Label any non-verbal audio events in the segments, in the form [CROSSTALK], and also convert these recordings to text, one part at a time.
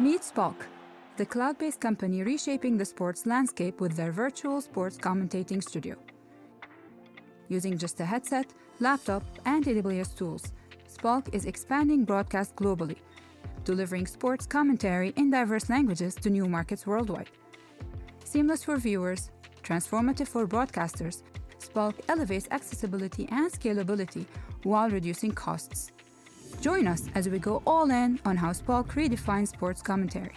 Meet Spalk, the cloud based company reshaping the sports landscape with their virtual sports commentating studio. Using just a headset, laptop, and AWS tools, Spalk is expanding broadcast globally, delivering sports commentary in diverse languages to new markets worldwide. Seamless for viewers, transformative for broadcasters, Spalk elevates accessibility and scalability while reducing costs. Join us as we go all in on how Spalk redefines sports commentary.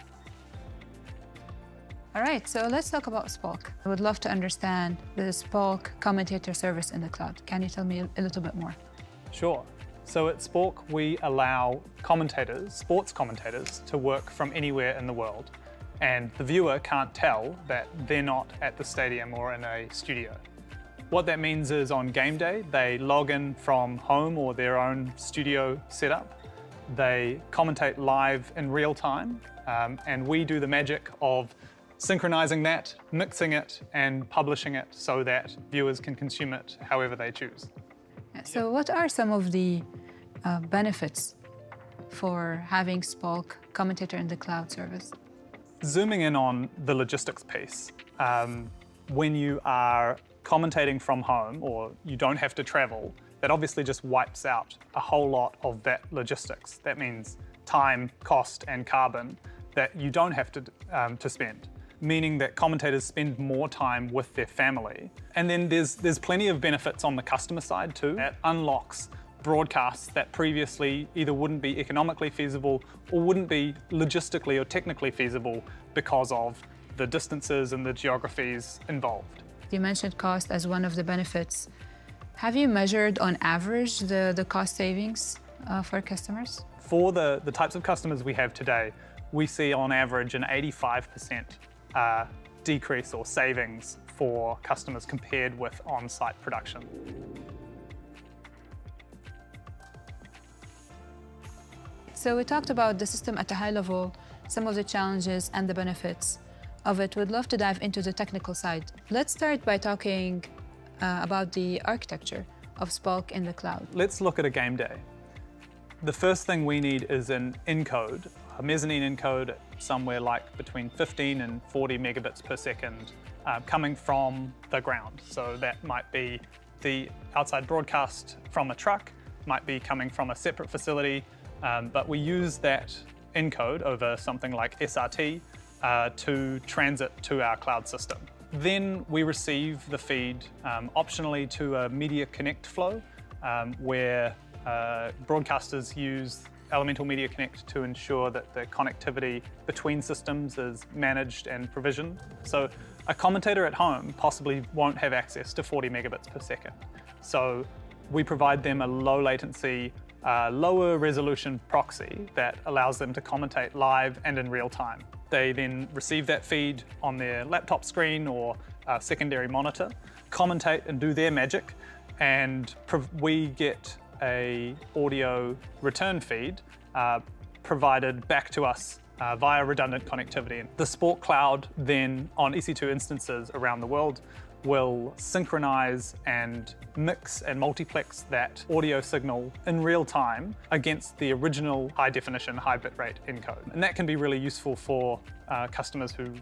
All right, so let's talk about Spalk. I would love to understand the Spalk commentator service in the cloud. Can you tell me a little bit more? Sure. So at Spalk, we allow commentators, sports commentators, to work from anywhere in the world. And the viewer can't tell that they're not at the stadium or in a studio. What that means is on game day, they log in from home or their own studio setup. They commentate live in real time, um, and we do the magic of synchronizing that, mixing it, and publishing it so that viewers can consume it however they choose. So, what are some of the uh, benefits for having Spalk commentator in the cloud service? Zooming in on the logistics piece, um, when you are commentating from home or you don't have to travel, that obviously just wipes out a whole lot of that logistics. That means time, cost, and carbon that you don't have to, um, to spend, meaning that commentators spend more time with their family. And then there's, there's plenty of benefits on the customer side too. That unlocks broadcasts that previously either wouldn't be economically feasible or wouldn't be logistically or technically feasible because of the distances and the geographies involved. You mentioned cost as one of the benefits. Have you measured on average the, the cost savings uh, for customers? For the, the types of customers we have today, we see on average an 85% uh, decrease or savings for customers compared with on-site production. So we talked about the system at a high level, some of the challenges and the benefits of it, would love to dive into the technical side. Let's start by talking uh, about the architecture of Spalk in the cloud. Let's look at a game day. The first thing we need is an encode, a mezzanine encode somewhere like between 15 and 40 megabits per second uh, coming from the ground. So that might be the outside broadcast from a truck, might be coming from a separate facility, um, but we use that encode over something like SRT uh, to transit to our cloud system. Then we receive the feed um, optionally to a Media Connect flow um, where uh, broadcasters use Elemental Media Connect to ensure that the connectivity between systems is managed and provisioned. So a commentator at home possibly won't have access to 40 megabits per second. So we provide them a low latency, uh, lower resolution proxy that allows them to commentate live and in real time. They then receive that feed on their laptop screen or secondary monitor, commentate and do their magic, and we get a audio return feed uh, provided back to us uh, via redundant connectivity. The Spalk Cloud then on EC2 instances around the world will synchronize and mix and multiplex that audio signal in real time against the original high definition, high bitrate encode. And that can be really useful for uh, customers who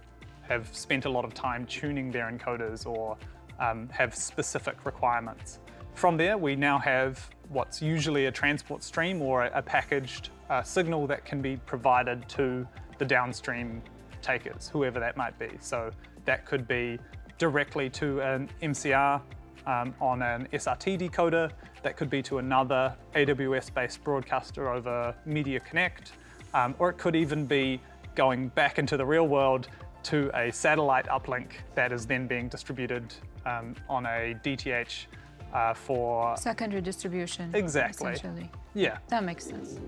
have spent a lot of time tuning their encoders or um, have specific requirements. From there, we now have what's usually a transport stream or a, packaged uh, signal that can be provided to the downstream takers, whoever that might be. So that could be directly to an MCR um, on an SRT decoder. That could be to another AWS-based broadcaster over Media Connect, um, or it could even be going back into the real world to a satellite uplink that is then being distributed um, on a DTH uh, for secondary distribution. Exactly. Essentially. Yeah. That makes sense.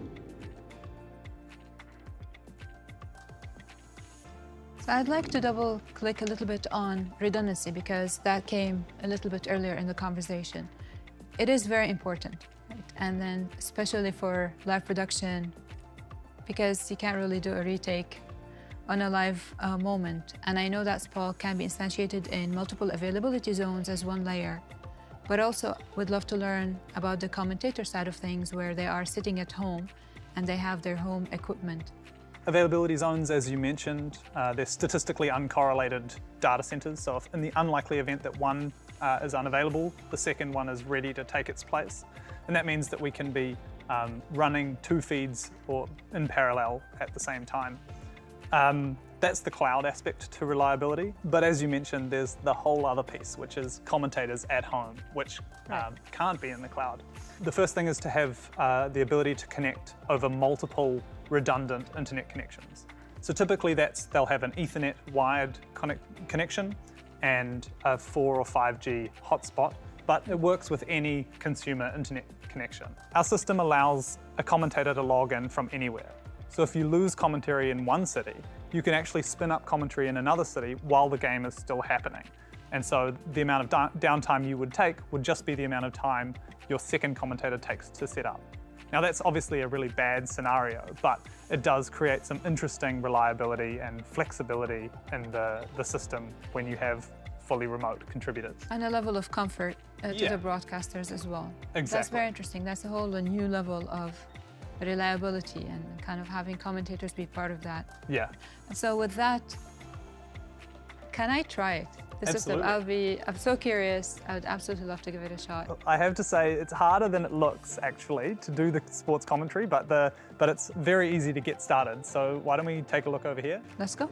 I'd like to double click a little bit on redundancy because that came a little bit earlier in the conversation. It is very important, right? and then especially for live production, because you can't really do a retake on a live uh, moment. And I know that Spalk can be instantiated in multiple availability zones as one layer, but also would love to learn about the commentator side of things where they are sitting at home and they have their home equipment Availability zones, as you mentioned, uh, they're statistically uncorrelated data centers. So if in the unlikely event that one uh, is unavailable, the second one is ready to take its place. And that means that we can be um, running two feeds or in parallel at the same time. Um, that's the cloud aspect to reliability. But as you mentioned, there's the whole other piece, which is commentators at home, which um, can't be in the cloud. The first thing is to have uh, the ability to connect over multiple redundant internet connections. So typically that's they'll have an Ethernet wired connect connection and a 4 or 5G hotspot, but it works with any consumer internet connection. Our system allows a commentator to log in from anywhere. So if you lose commentary in one city, you can actually spin up commentary in another city while the game is still happening. And so the amount of downtime you would take would just be the amount of time your second commentator takes to set up. Now that's obviously a really bad scenario, but it does create some interesting reliability and flexibility in the, the system when you have fully remote contributors. And a level of comfort uh, to yeah. the broadcasters as well. Exactly. That's very interesting. That's a whole a new level of reliability and kind of having commentators be part of that. Yeah. So with that, can I try it? The absolutely. system. I'll be. I'm so curious. I would absolutely love to give it a shot. I have to say it's harder than it looks actually to do the sports commentary, but the but it's very easy to get started. So why don't we take a look over here? Let's go.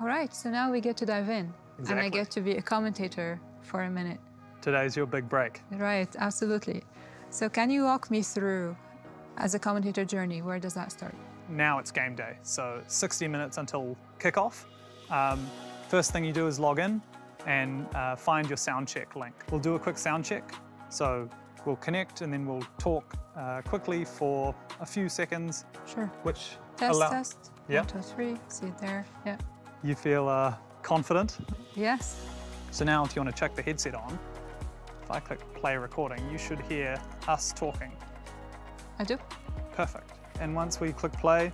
All right. So now we get to dive in, exactly. and I get to be a commentator for a minute. Today's your big break. Right, absolutely. So can you walk me through, as a commentator journey, where does that start? Now it's game day, so 60 minutes until kickoff. Um, first thing you do is log in and uh, find your sound check link. We'll do a quick sound check. So we'll connect and then we'll talk uh, quickly for a few seconds. Sure. Which test, allow test. Yeah. One, two, three. See it there. Yeah. You feel uh, confident? Yes. So now if you want to check the headset on, if I click play recording, you should hear us talking. I do. Perfect. And once we click play,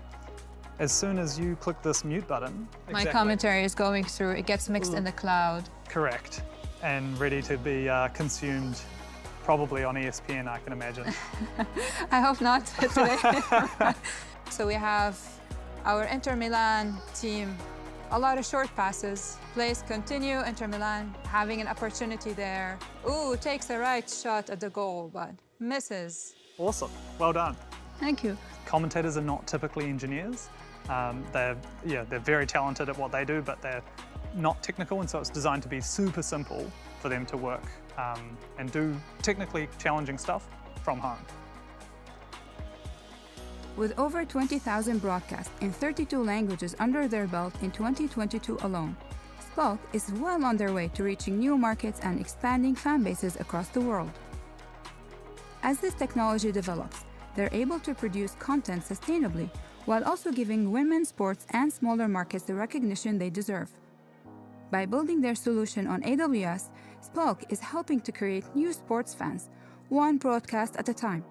as soon as you click this mute button, my exactly, commentary is going through, it gets mixed in the cloud. Correct. And ready to be uh, consumed probably on ESPN, I can imagine. [LAUGHS] I hope not today. [LAUGHS] [LAUGHS] so we have our Inter Milan team a lot of short passes. Plays continue, Inter Milan having an opportunity there. Ooh, takes a right shot at the goal, but misses. Awesome, well done. Thank you. Commentators are not typically engineers. Um, they're, yeah, they're very talented at what they do, but they're not technical, and so it's designed to be super simple for them to work um, and do technically challenging stuff from home. With over 20,000 broadcasts in 32 languages under their belt in 2022 alone, Spalk is well on their way to reaching new markets and expanding fan bases across the world. As this technology develops, they're able to produce content sustainably while also giving women's sports and smaller markets the recognition they deserve. By building their solution on AWS, Spalk is helping to create new sports fans, one broadcast at a time.